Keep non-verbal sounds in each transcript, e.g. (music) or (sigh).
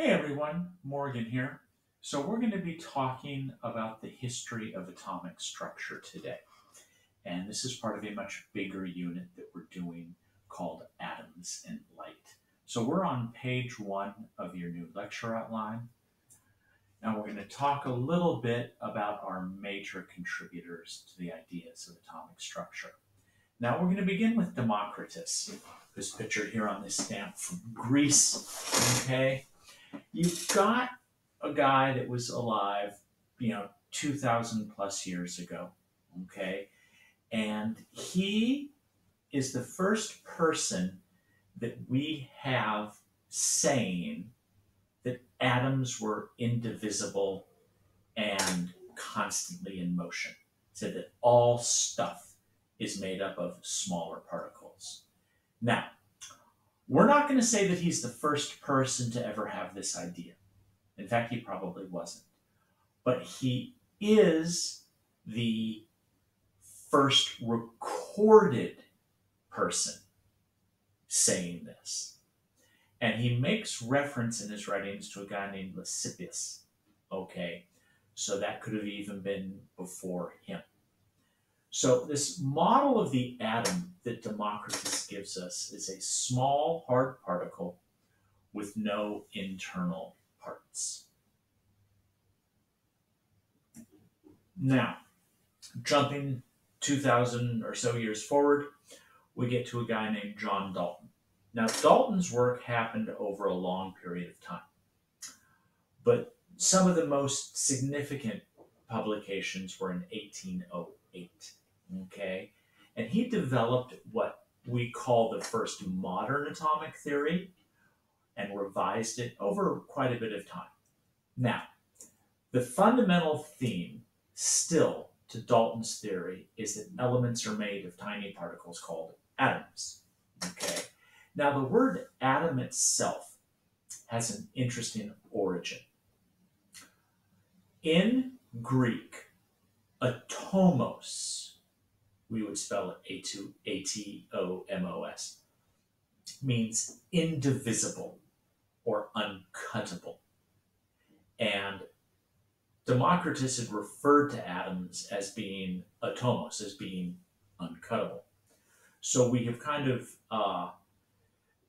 Hey everyone, Morgan here. So we're going to be talking about the history of atomic structure today. And this is part of a much bigger unit that we're doing called Atoms and Light. So we're on page one of your new lecture outline. Now we're going to talk a little bit about our major contributors to the ideas of atomic structure. Now we're going to begin with Democritus, who's pictured here on this stamp from Greece. Okay, you've got a guy that was alive, you know, 2,000 plus years ago. Okay, and he is the first person that we have saying that atoms were indivisible and constantly in motion. Said that all stuff is made up of smaller particles. Now, we're not going to say that he's the first person to ever have this idea. In fact, he probably wasn't. But he is the first recorded person saying this. And he makes reference in his writings to a guy named Leucippus. Okay, so that could have even been before him. So this model of the atom that Democritus gives us is a small hard particle with no internal parts. Now, jumping 2,000 or so years forward, we get to a guy named John Dalton. Now, Dalton's work happened over a long period of time, but some of the most significant publications were in 1808. Okay, and he developed what we call the first modern atomic theory and revised it over quite a bit of time. Now, the fundamental theme still to Dalton's theory is that elements are made of tiny particles called atoms. Okay. Now, the word atom itself has an interesting origin. In Greek, atomos we would spell it A-T-O-M-O-S, means indivisible or uncuttable. And Democritus had referred to atoms as being atomos, as being uncuttable. So we have kind of uh,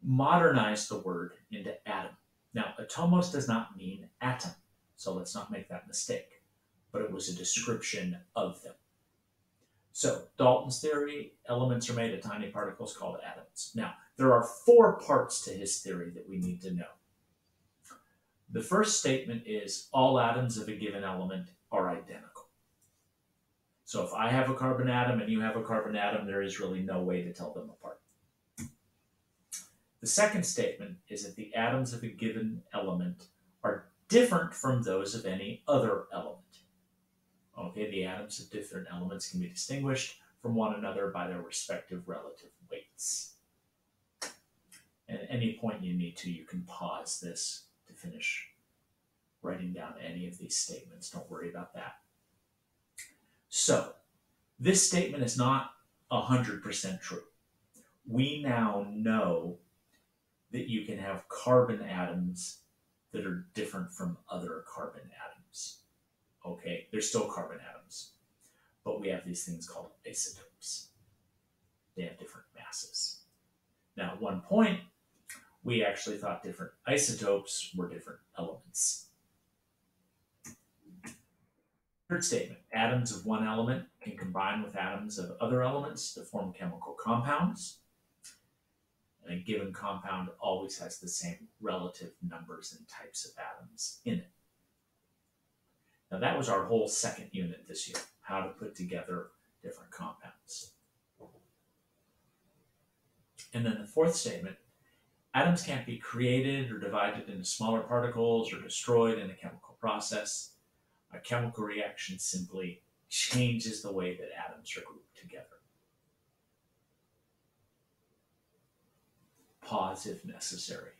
modernized the word into atom. Now, atomos does not mean atom, so let's not make that mistake, but it was a description of them. So Dalton's theory, elements are made of tiny particles called atoms. Now, there are four parts to his theory that we need to know. The first statement is all atoms of a given element are identical. So if I have a carbon atom and you have a carbon atom, there is really no way to tell them apart. The second statement is that the atoms of a given element are different from those of any other element. Okay, the atoms of different elements can be distinguished from one another by their respective relative weights. And at any point you need to, you can pause this to finish writing down any of these statements. Don't worry about that. So, this statement is not 100% true. We now know that you can have carbon atoms that are different from other carbon atoms. Okay, they're still carbon atoms, but we have these things called isotopes. They have different masses. Now, at one point, we actually thought different isotopes were different elements. Third statement, atoms of one element can combine with atoms of other elements to form chemical compounds. And a given compound always has the same relative numbers and types of atoms in it. Now that was our whole second unit this year, how to put together different compounds. And then the fourth statement, atoms can't be created or divided into smaller particles or destroyed in a chemical process. A chemical reaction simply changes the way that atoms are grouped together. Pause if necessary.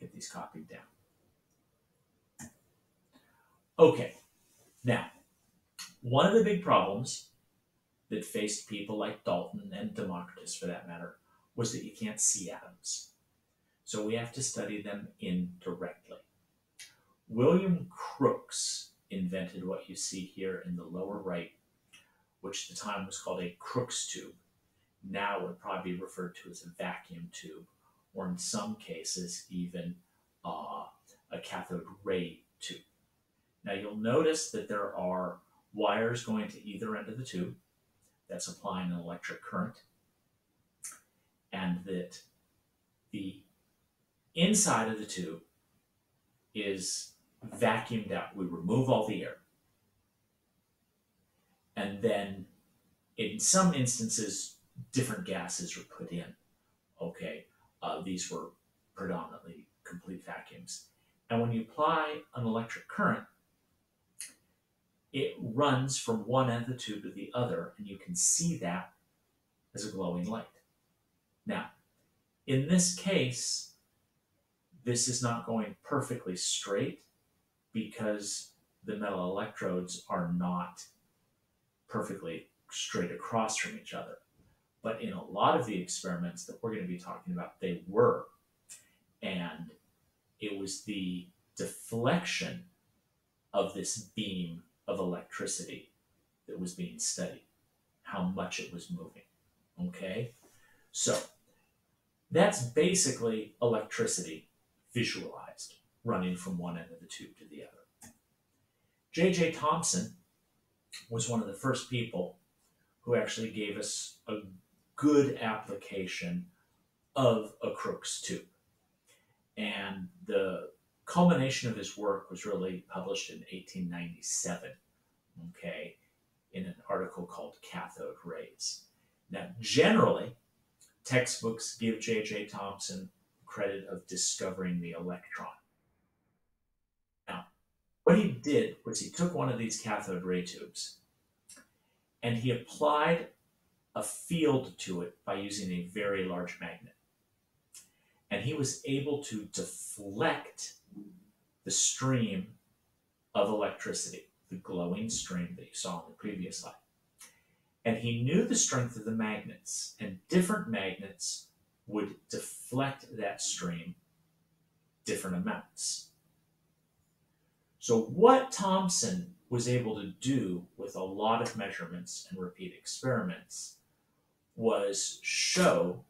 Get these copied down. Okay, now, one of the big problems that faced people like Dalton and Democritus, for that matter, was that you can't see atoms. So we have to study them indirectly. William Crookes invented what you see here in the lower right, which at the time was called a Crookes tube. Now would probably be referred to as a vacuum tube, or in some cases, even uh, a cathode ray tube. Now you'll notice that there are wires going to either end of the tube that's applying an electric current, and that the inside of the tube is vacuumed out. We remove all the air. And then in some instances, different gases are put in. Okay, uh, these were predominantly complete vacuums. And when you apply an electric current, it runs from one end of the tube to the other, and you can see that as a glowing light. Now, in this case, this is not going perfectly straight because the metal electrodes are not perfectly straight across from each other. But in a lot of the experiments that we're going to be talking about, they were. And it was the deflection of this beam of electricity that was being studied, how much it was moving. Okay? So that's basically electricity visualized, running from one end of the tube to the other. J.J. Thomson was one of the first people who actually gave us a good application of a Crookes tube. And the culmination of his work was really published in 1897, okay, in an article called Cathode Rays. Now, generally, textbooks give J.J. Thomson credit of discovering the electron. Now, what he did was he took one of these cathode ray tubes and he applied a field to it by using a very large magnet. And he was able to deflect the stream of electricity, the glowing stream that you saw in the previous slide. And he knew the strength of the magnets, and different magnets would deflect that stream different amounts. So, what Thomson was able to do with a lot of measurements and repeat experiments was show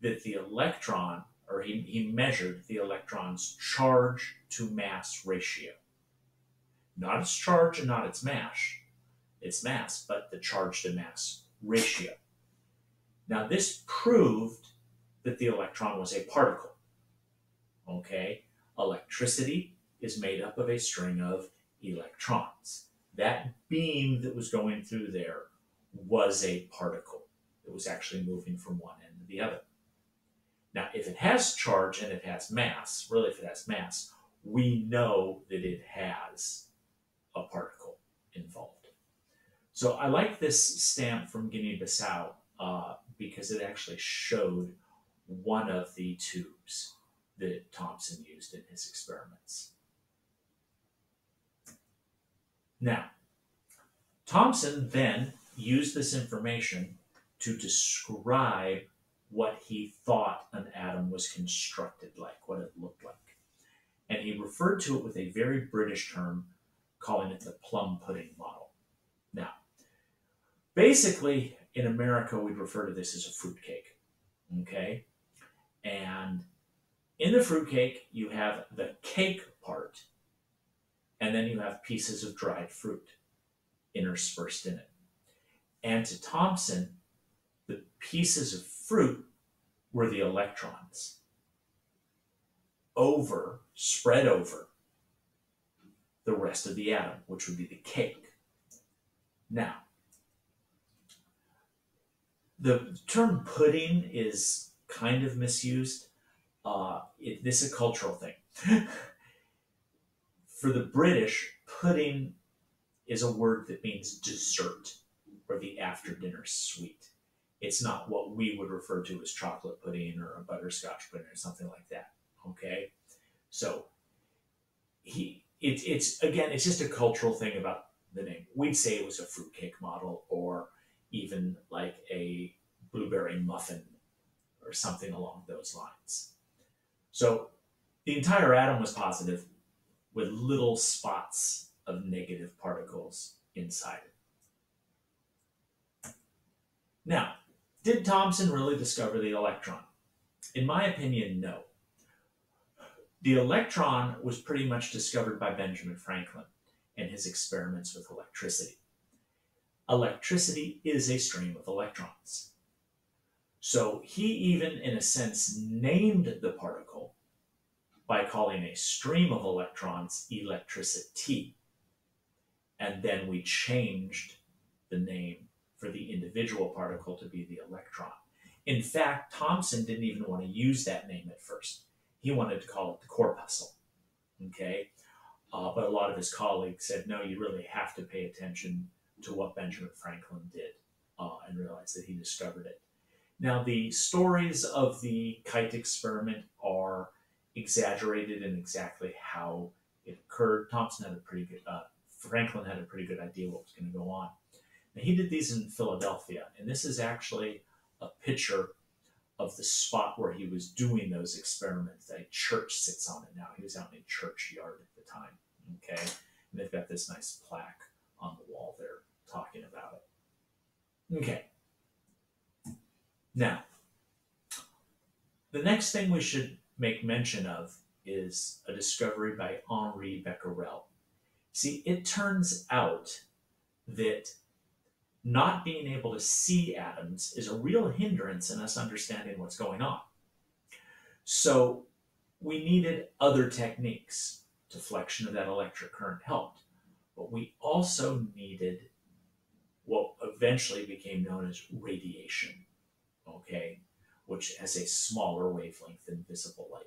that the electron, or he, he measured the electron's charge to mass ratio. Not its charge and not its mass, its mass, but the charge to mass ratio. Now, this proved that the electron was a particle. Okay? Electricity is made up of a string of electrons. That beam that was going through there was a particle. It was actually moving from one end to the other. Now, if it has charge and it has mass, really if it has mass, we know that it has a particle involved. So I like this stamp from Guinea-Bissau uh, because it actually showed one of the tubes that Thomson used in his experiments. Now, Thomson then used this information to describe what he thought an atom was constructed like, what it looked like. And he referred to it with a very British term, calling it the plum pudding model. Now, basically, in America, we'd refer to this as a fruitcake. Okay? And in the fruitcake, you have the cake part, and then you have pieces of dried fruit interspersed in it. And to Thomson, the pieces of fruit were the electrons over, spread over the rest of the atom, which would be the cake. Now, the term pudding is kind of misused. Uh, it, this is a cultural thing. (laughs) For the British, pudding is a word that means dessert or the after dinner sweet. It's not what we would refer to as chocolate pudding or a butterscotch pudding or something like that. Okay, so he it, it's again it's just a cultural thing about the name. We'd say it was a fruitcake model or even like a blueberry muffin or something along those lines. So the entire atom was positive with little spots of negative particles inside it. Now, did Thomson really discover the electron? In my opinion, no. The electron was pretty much discovered by Benjamin Franklin and his experiments with electricity. Electricity is a stream of electrons. So he even, in a sense, named the particle by calling a stream of electrons electricity. And then we changed the name for the individual particle to be the electron. In fact, Thomson didn't even want to use that name at first. He wanted to call it the corpuscle. Okay? Uh, but a lot of his colleagues said, no, you really have to pay attention to what Benjamin Franklin did uh, and realize that he discovered it. Now, the stories of the kite experiment are exaggerated in exactly how it occurred. Thomson had a pretty good, uh, Franklin had a pretty good idea what was going to go on. Now, he did these in Philadelphia, and this is actually a picture of the spot where he was doing those experiments. A church sits on it now. He was out in a churchyard at the time. Okay, and they've got this nice plaque on the wall there talking about it. Okay. Now, the next thing we should make mention of is a discovery by Henri Becquerel. See, it turns out that not being able to see atoms is a real hindrance in us understanding what's going on. So we needed other techniques. Deflection of that electric current helped. But we also needed what eventually became known as radiation, okay, which has a smaller wavelength than visible light.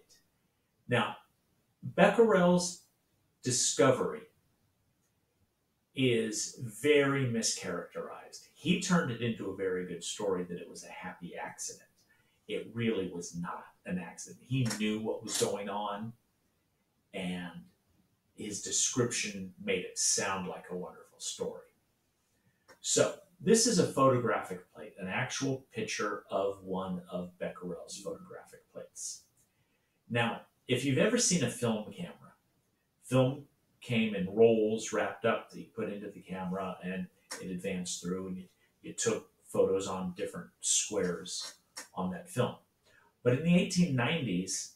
Now, Becquerel's discovery is very mischaracterized. He turned it into a very good story that it was a happy accident. It really was not an accident. He knew what was going on, and his description made it sound like a wonderful story. So, this is a photographic plate, an actual picture of one of Becquerel's photographic plates. Now, if you've ever seen a film camera, film came in rolls wrapped up that you put into the camera and it advanced through and you, you took photos on different squares on that film. But in the 1890s,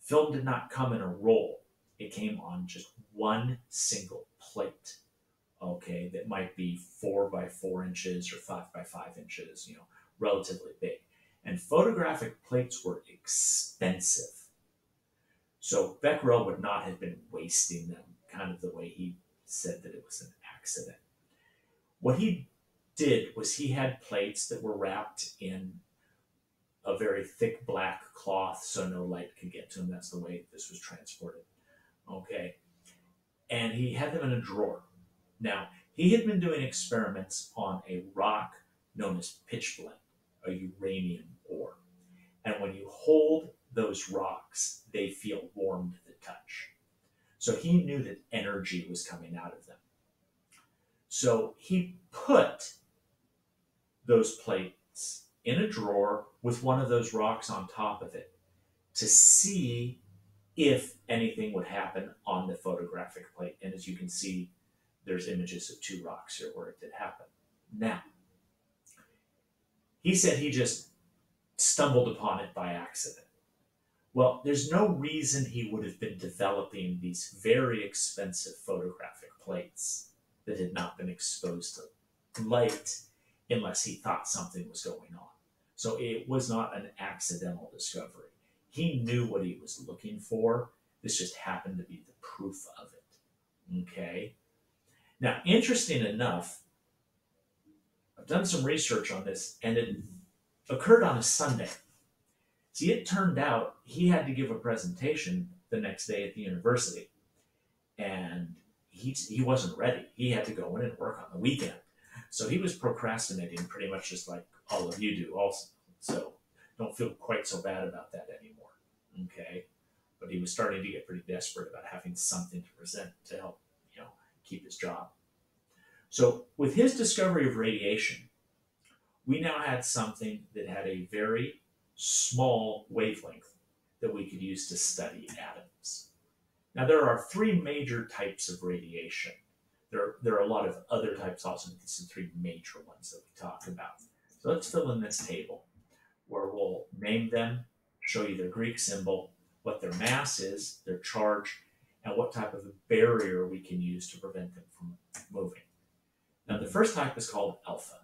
film did not come in a roll. It came on just one single plate, okay, that might be four by four inches or five by five inches, you know, relatively big. And photographic plates were expensive. So Becquerel would not have been wasting them kind of the way he said that it was an accident. What he did was he had plates that were wrapped in a very thick black cloth so no light could get to them. That's the way this was transported. Okay. And he had them in a drawer. Now, he had been doing experiments on a rock known as pitchblende, a uranium ore. And when you hold those rocks, they feel warm to the touch. So he knew that energy was coming out of them. So he put those plates in a drawer with one of those rocks on top of it to see if anything would happen on the photographic plate. And as you can see, there's images of two rocks here where it did happen. Now, he said he just stumbled upon it by accident. Well, there's no reason he would have been developing these very expensive photographic plates that had not been exposed to light unless he thought something was going on. So it was not an accidental discovery. He knew what he was looking for. This just happened to be the proof of it. Okay? Now, interesting enough, I've done some research on this, and it occurred on a Sunday. See, it turned out he had to give a presentation the next day at the university, and he, he wasn't ready. He had to go in and work on the weekend. So he was procrastinating pretty much just like all of you do, also. So don't feel quite so bad about that anymore. Okay? But he was starting to get pretty desperate about having something to present to help, you know, keep his job. So with his discovery of radiation, we now had something that had a very small wavelength that we could use to study atoms. Now, there are three major types of radiation. There, there are a lot of other types also, but these are three major ones that we talk about. So let's fill in this table where we'll name them, show you their Greek symbol, what their mass is, their charge, and what type of a barrier we can use to prevent them from moving. Now, the first type is called alpha.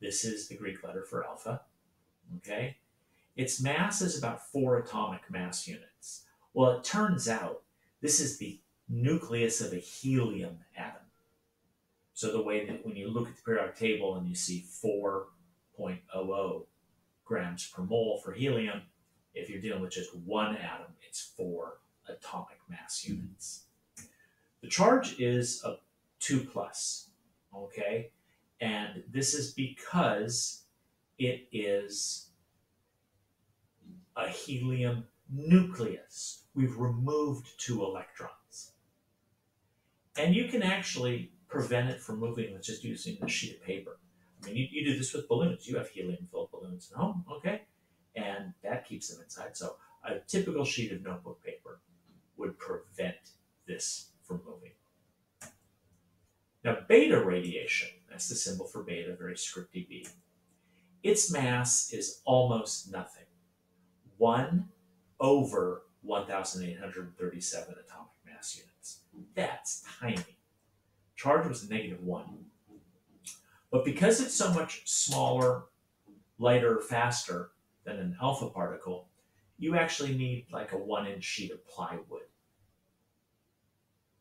This is the Greek letter for alpha. Okay? Its mass is about four atomic mass units. Well, it turns out this is the nucleus of a helium atom. So the way that when you look at the periodic table and you see 4.00 grams per mole for helium, if you're dealing with just one atom, it's four atomic mass units. The charge is a 2 plus, okay? And this is because it is a helium nucleus. We've removed two electrons. And you can actually prevent it from moving with just using a sheet of paper. I mean, you, you do this with balloons. You have helium-filled balloons at home, okay? And that keeps them inside. So a typical sheet of notebook paper would prevent this from moving. Now, beta radiation, that's the symbol for beta, very scripty B. Its mass is almost nothing. 1 over 1,837 atomic mass units. That's tiny. Charge was negative 1. But because it's so much smaller, lighter, faster than an alpha particle, you actually need like a one inch sheet of plywood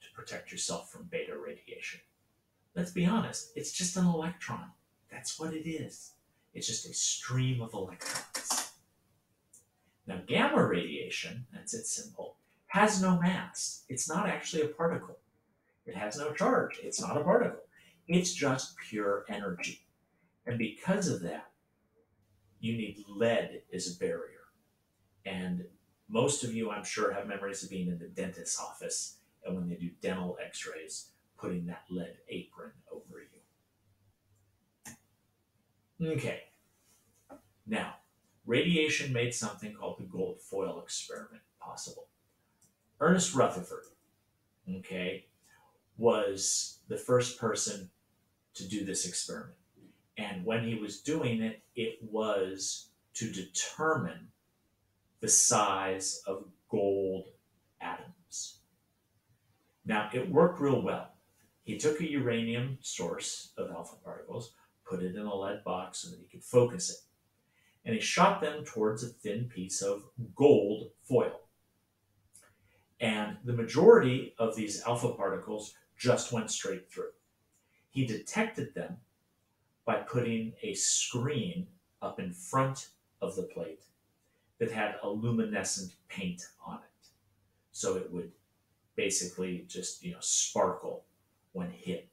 to protect yourself from beta radiation. Let's be honest, it's just an electron. That's what it is. It's just a stream of electrons. Now, gamma radiation, that's its symbol, has no mass. It's not actually a particle. It has no charge. It's not a particle. It's just pure energy. And because of that, you need lead as a barrier. And most of you, I'm sure, have memories of being in the dentist's office and when they do dental x rays, putting that lead apron over you. Okay. Now, radiation made something called the gold foil experiment possible. Ernest Rutherford, okay, was the first person to do this experiment. And when he was doing it, it was to determine the size of gold atoms. Now, it worked real well. He took a uranium source of alpha particles, put it in a lead box so that he could focus it, and he shot them towards a thin piece of gold foil. And the majority of these alpha particles just went straight through. He detected them by putting a screen up in front of the plate that had a luminescent paint on it. So it would basically just, you know, sparkle when hit.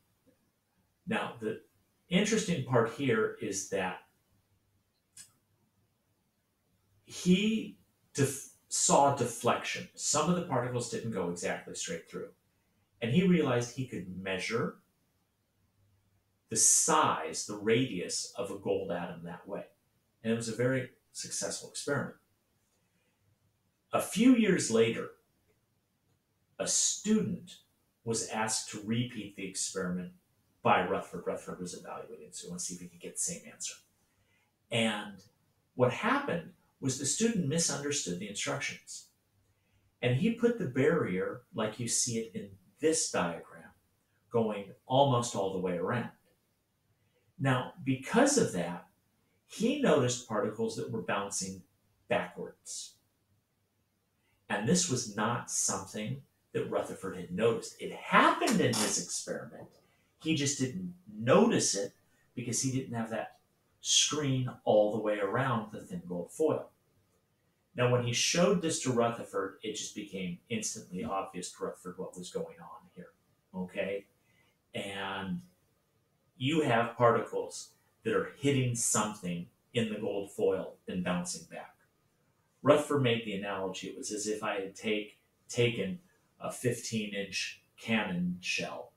Now, the interesting part here is that he def- saw deflection. Some of the particles didn't go exactly straight through. And he realized he could measure the size, the radius of a gold atom that way. And it was a very successful experiment. A few years later, a student was asked to repeat the experiment by Rutherford. Rutherford was evaluating, so we want to see if he can get the same answer. And what happened was the student misunderstood the instructions. And he put the barrier, like you see it in this diagram, going almost all the way around. Now, because of that, he noticed particles that were bouncing backwards. And this was not something that Rutherford had noticed. It happened in his experiment. He just didn't notice it because he didn't have that screen all the way around the thin gold foil. Now, when he showed this to Rutherford, it just became instantly obvious to Rutherford what was going on here. Okay? And you have particles that are hitting something in the gold foil and bouncing back. Rutherford made the analogy it was as if I had take, taken a 15 inch cannon shell,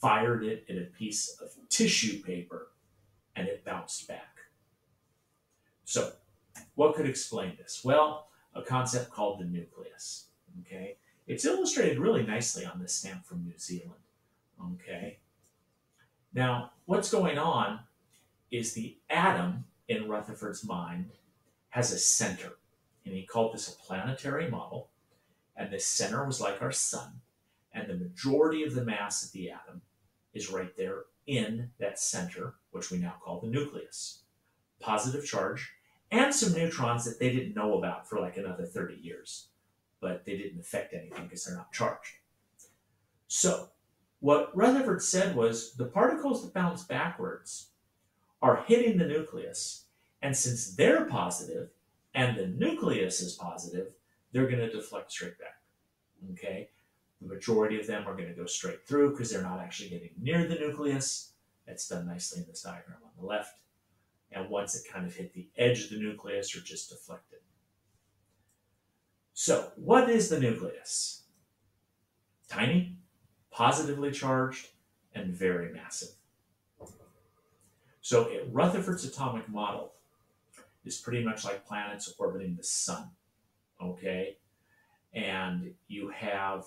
fired it at a piece of tissue paper, and it bounced back. So, what could explain this? Well, a concept called the nucleus. Okay, it's illustrated really nicely on this stamp from New Zealand. Okay, now what's going on is the atom in Rutherford's mind has a center, and he called this a planetary model. And this center was like our sun, and the majority of the mass of the atom is right there in that center, which we now call the nucleus. Positive charge and some neutrons that they didn't know about for like another 30 years, but they didn't affect anything because they're not charged. So, what Rutherford said was the particles that bounce backwards are hitting the nucleus, and since they're positive and the nucleus is positive, they're going to deflect straight back. Okay? The majority of them are going to go straight through because they're not actually getting near the nucleus. That's done nicely in this diagram on the left. And once it kind of hit the edge of the nucleus, are just deflected. So, what is the nucleus? Tiny, positively charged, and very massive. So, Rutherford's atomic model is pretty much like planets orbiting the sun. Okay? And you have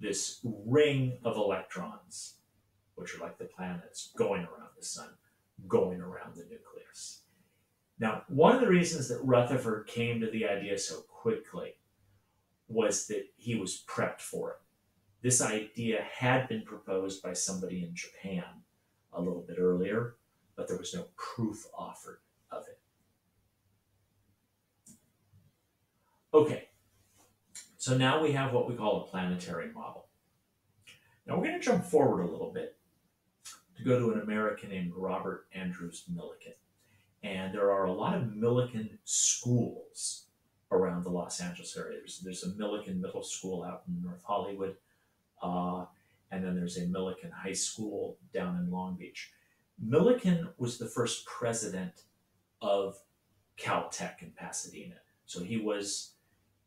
this ring of electrons, which are like the planets going around the sun, going around the nucleus. Now, one of the reasons that Rutherford came to the idea so quickly was that he was prepped for it. This idea had been proposed by somebody in Japan a little bit earlier, but there was no proof offered of it. Okay, so now we have what we call a planetary model. Now we're going to jump forward a little bit to go to an American named Robert Andrews Millikan. And there are a lot of Millikan schools around the Los Angeles area. There's, there's a Millikan Middle School out in North Hollywood, uh, and then there's a Millikan High School down in Long Beach. Millikan was the first president of Caltech in Pasadena. So he was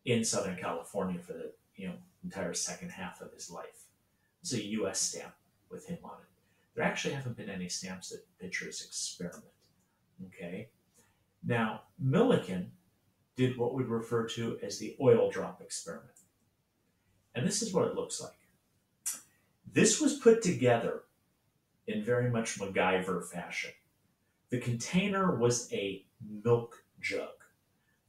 in Southern California for the you know entire second half of his life. It's a U.S. stamp with him on it. There actually haven't been any stamps that picture his experiment. Okay. Now Millikan did what we'd refer to as the oil drop experiment, and this is what it looks like. This was put together in very much MacGyver fashion. The container was a milk jug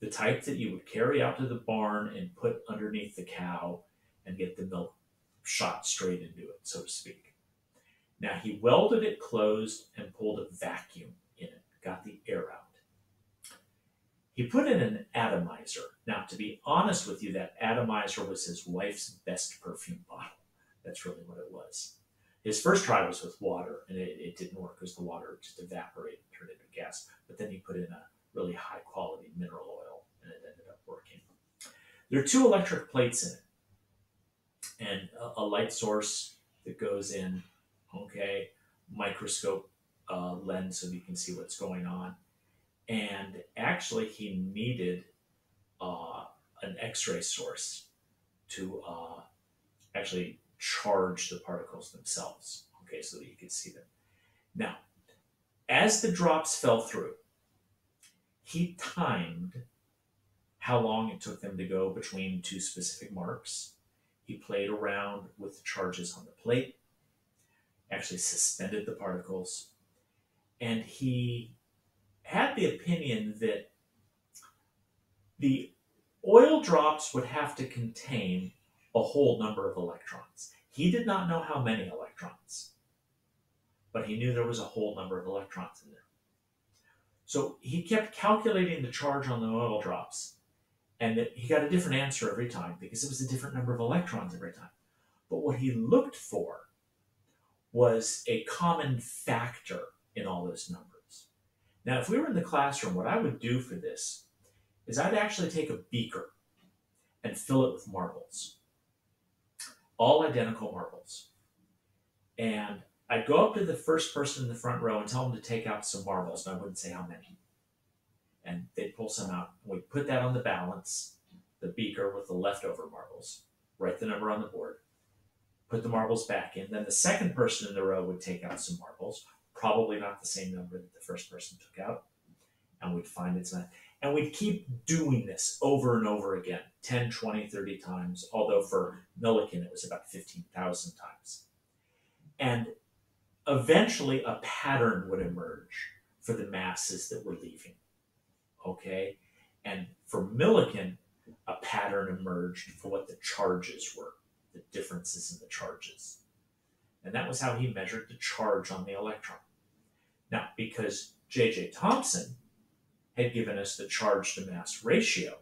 the type that you would carry out to the barn and put underneath the cow and get the milk shot straight into it, so to speak. Now he welded it closed and pulled a vacuum in it, got the air out. He put in an atomizer. Now, to be honest with you, that atomizer was his wife's best perfume bottle. That's really what it was. His first try was with water, and it, it didn't work because the water just evaporated and turned into gas. But then he put in a really high quality mineral oil and it ended up working. there are two electric plates in it, and a, a light source that goes in. Okay, microscope uh, lens so you can see what's going on. And actually, he needed uh, an X-ray source to uh, actually charge the particles themselves. Okay, so that you can see them. Now, as the drops fell through, he timed how long it took them to go between two specific marks. He played around with the charges on the plate, actually suspended the particles, and he had the opinion that the oil drops would have to contain a whole number of electrons. He did not know how many electrons, but he knew there was a whole number of electrons in there. So he kept calculating the charge on the oil drops and he got a different answer every time because it was a different number of electrons every time. But what he looked for was a common factor in all those numbers. Now, if we were in the classroom, what I would do for this is I'd actually take a beaker and fill it with marbles, all identical marbles. And I'd go up to the first person in the front row and tell them to take out some marbles, and I wouldn't say how many and they'd pull some out. We'd put that on the balance, the beaker with the leftover marbles, write the number on the board, put the marbles back in. Then the second person in the row would take out some marbles, probably not the same number that the first person took out, and we'd find it's not. And we'd keep doing this over and over again 10, 20, 30 times, although for Millikan it was about 15,000 times. And eventually a pattern would emerge for the masses that were leaving. Okay? And for Millikan, a pattern emerged for what the charges were, the differences in the charges. And that was how he measured the charge on the electron. Now, because J.J. Thomson had given us the charge to mass ratio,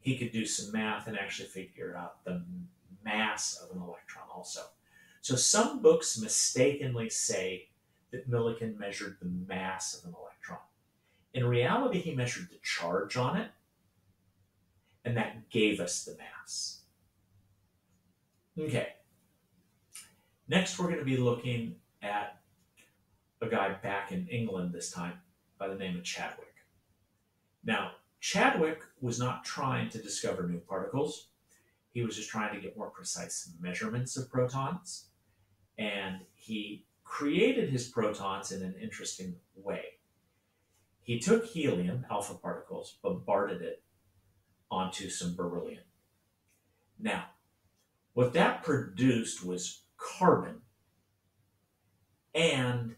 he could do some math and actually figure out the mass of an electron also. So some books mistakenly say that Millikan measured the mass of an electron. In reality, he measured the charge on it, and that gave us the mass. Okay. Next, we're going to be looking at a guy back in England this time by the name of Chadwick. Now, Chadwick was not trying to discover new particles. He was just trying to get more precise measurements of protons and he created his protons in an interesting way. He took helium, alpha particles, bombarded it onto some beryllium. Now, what that produced was carbon and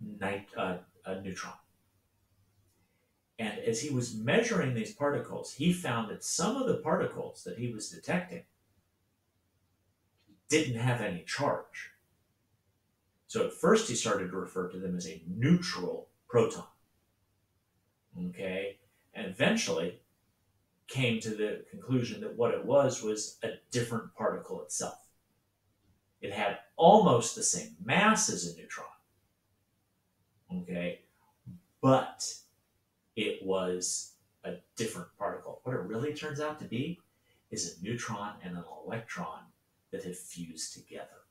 nit- uh, a neutron. And as he was measuring these particles, he found that some of the particles that he was detecting didn't have any charge. So at first he started to refer to them as a neutral proton. Okay? And eventually came to the conclusion that what it was was a different particle itself. It had almost the same mass as a neutron. Okay? But it was a different particle. What it really turns out to be is a neutron and an electron that have fused together.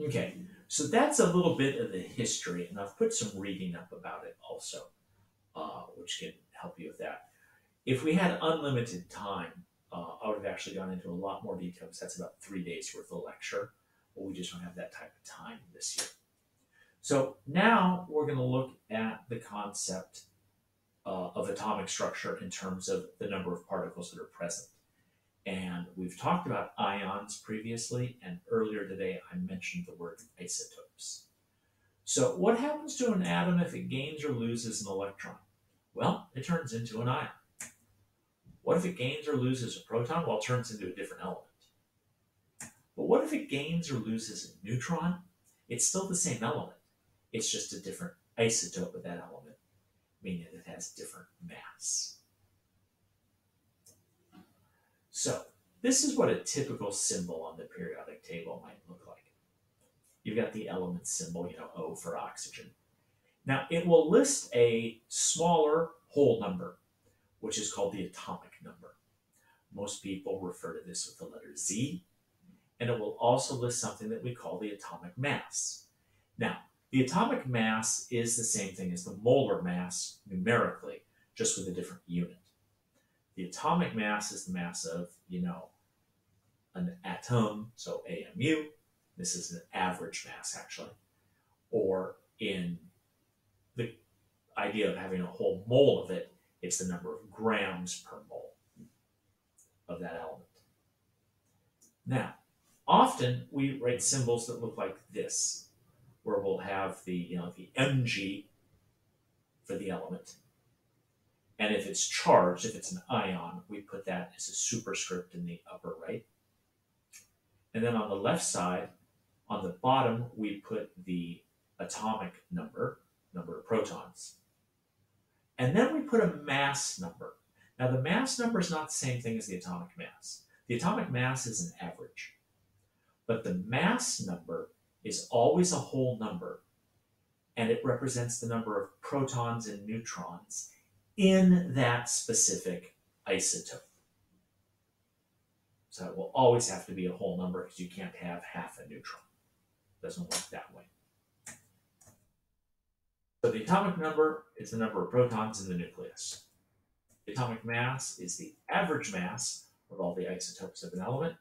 Okay, so that's a little bit of the history, and I've put some reading up about it also, uh, which can help you with that. If we had unlimited time, uh, I would have actually gone into a lot more detail because that's about three days worth of lecture, but we just don't have that type of time this year. So now we're going to look at the concept uh, of atomic structure in terms of the number of particles that are present. And we've talked about ions previously, and earlier today I mentioned the word isotopes. So, what happens to an atom if it gains or loses an electron? Well, it turns into an ion. What if it gains or loses a proton? Well, it turns into a different element. But what if it gains or loses a neutron? It's still the same element. It's just a different isotope of that element, meaning it has different mass. So this is what a typical symbol on the periodic table might look like. You've got the element symbol, you know, O for oxygen. Now it will list a smaller whole number, which is called the atomic number. Most people refer to this with the letter Z, and it will also list something that we call the atomic mass. Now, the atomic mass is the same thing as the molar mass numerically, just with a different unit. The atomic mass is the mass of, you know, an atom, so AMU. This is an average mass, actually. Or in the idea of having a whole mole of it, it's the number of grams per mole of that element. Now, often we write symbols that look like this, where we'll have the, you know, the Mg for the element, and if it's charged, if it's an ion, we put that as a superscript in the upper right. And then on the left side, on the bottom, we put the atomic number, number of protons. And then we put a mass number. Now, the mass number is not the same thing as the atomic mass. The atomic mass is an average, but the mass number is always a whole number, and it represents the number of protons and neutrons in that specific isotope. So it will always have to be a whole number because you can't have half a neutron. It doesn't work that way. So the atomic number is the number of protons in the nucleus. The atomic mass is the average mass of all the isotopes of an element.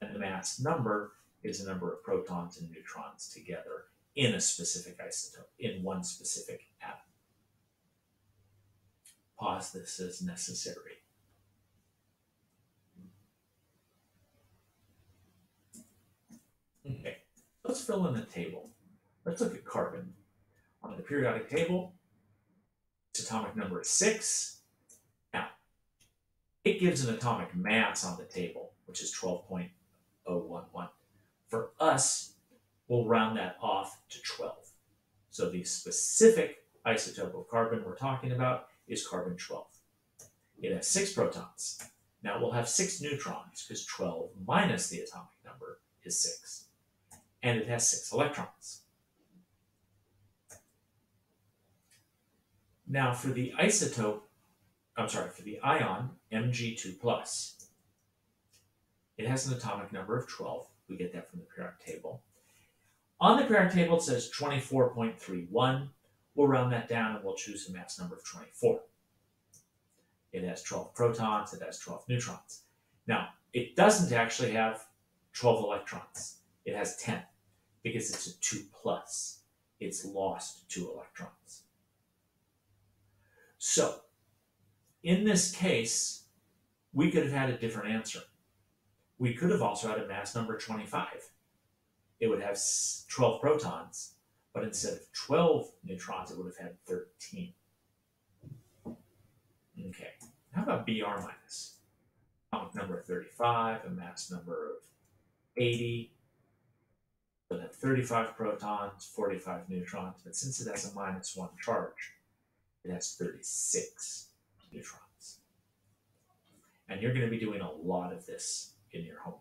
And the mass number is the number of protons and neutrons together in a specific isotope, in one specific atom. Pause this as necessary. Okay, let's fill in the table. Let's look at carbon. On the periodic table, its atomic number is 6. Now, it gives an atomic mass on the table, which is 12.011. For us, we'll round that off to 12. So the specific isotope of carbon we're talking about is carbon 12. It has 6 protons. Now we'll have 6 neutrons, because 12 minus the atomic number is 6. And it has 6 electrons. Now for the isotope, I'm sorry, for the ion Mg2+, plus, it has an atomic number of 12. We get that from the periodic table. On the periodic table, it says 24.31. We'll round that down and we'll choose a mass number of 24. It has 12 protons, it has 12 neutrons. Now, it doesn't actually have 12 electrons. It has 10 because it's a 2 plus. It's lost 2 electrons. So, in this case, we could have had a different answer. We could have also had a mass number 25. It would have 12 protons, but instead of 12 neutrons, it would have had 13. Okay, how about Br minus? Atomic number 35, a mass number of 80, it have 35 protons, 45 neutrons, but since it has a minus one charge, it has 36 neutrons. And you're going to be doing a lot of this in your homework.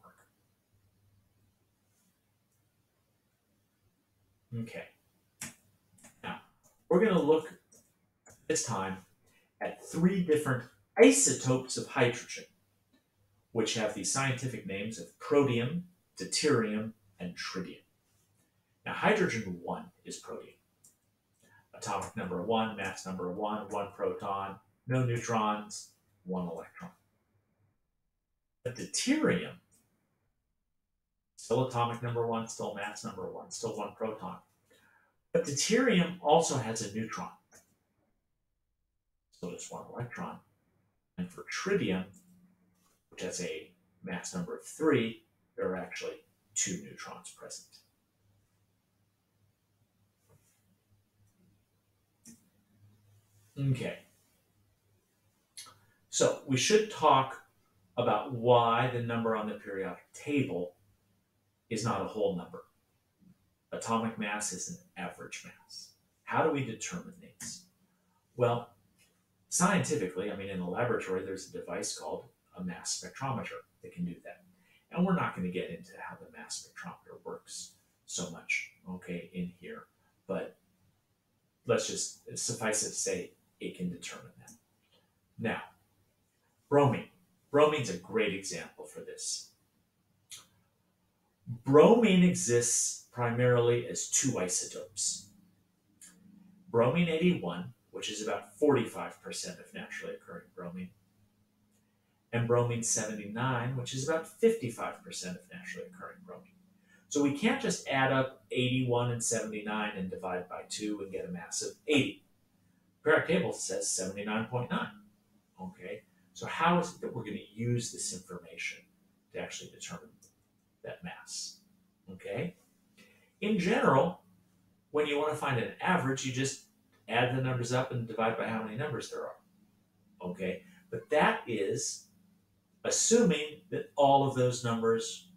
Okay. We're going to look this time at three different isotopes of hydrogen, which have the scientific names of protium, deuterium, and tritium. Now, hydrogen 1 is protium atomic number one, mass number one, one proton, no neutrons, one electron. But deuterium, still atomic number one, still mass number one, still one proton. But deuterium also has a neutron. So just one electron. And for tritium, which has a mass number of three, there are actually two neutrons present. Okay. So we should talk about why the number on the periodic table is not a whole number. Atomic mass is an average mass. How do we determine these? Well, scientifically, I mean, in the laboratory, there's a device called a mass spectrometer that can do that. And we're not going to get into how the mass spectrometer works so much, okay, in here. But let's just suffice it to say it can determine that. Now, bromine. Bromine's a great example for this. Bromine exists primarily as two isotopes. Bromine 81, which is about 45% of naturally occurring bromine, and bromine 79, which is about 55% of naturally occurring bromine. So we can't just add up 81 and 79 and divide by 2 and get a mass of 80 periodic table says 79.9. Okay, so how is it that we're going to use this information to actually determine that mass? Okay, in general, when you want to find an average, you just add the numbers up and divide by how many numbers there are. Okay, but that is assuming that all of those numbers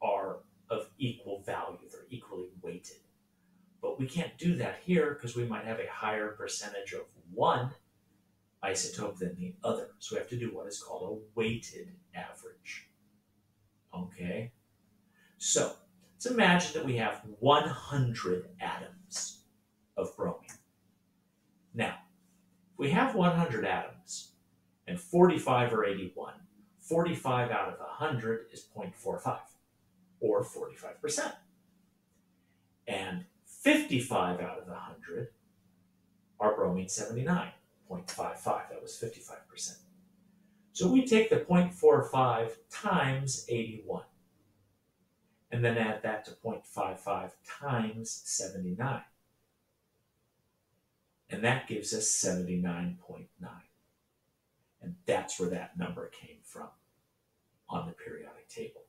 are of equal value, they're equally weighted. But we can't do that here because we might have a higher percentage of one isotope than the other. So we have to do what is called a weighted average. Okay? So let's imagine that we have 100 atoms of bromine. Now, if we have 100 atoms and 45 or 81, 45 out of 100 is 0.45 or 45%. And 55 out of 100 are bromine 79, 0.55. That was 55%. So we take the 0.45 times 81. And then add that to 0.55 times 79. And that gives us 79.9. And that's where that number came from on the periodic table.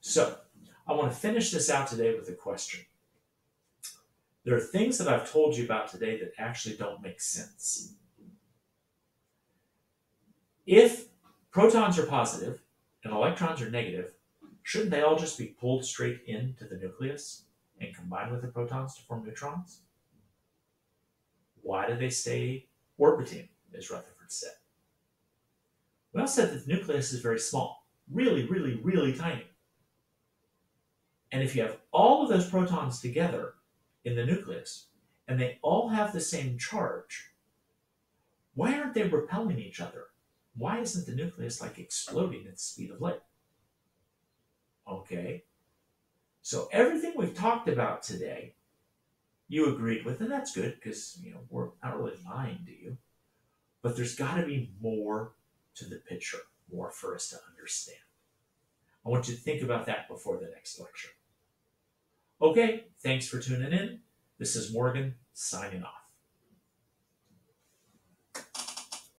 So, I want to finish this out today with a question. There are things that I've told you about today that actually don't make sense. If protons are positive and electrons are negative, shouldn't they all just be pulled straight into the nucleus and combine with the protons to form neutrons? Why do they stay orbiting, as Rutherford said? Well said that the nucleus is very small, really, really, really tiny. And if you have all of those protons together in the nucleus, and they all have the same charge, why aren't they repelling each other? Why isn't the nucleus like exploding at the speed of light? Okay, so everything we've talked about today, you agreed with, and that's good because you know we're not really lying to you. But there's got to be more to the picture, more for us to understand. I want you to think about that before the next lecture. Okay, thanks for tuning in. This is Morgan signing off.